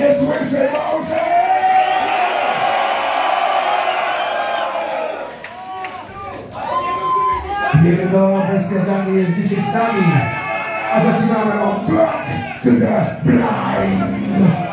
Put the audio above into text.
Nie słyszę może! Pierdoła bestia za mnie jest dzisiaj z nami. A zaczynamy od Black to the Blind.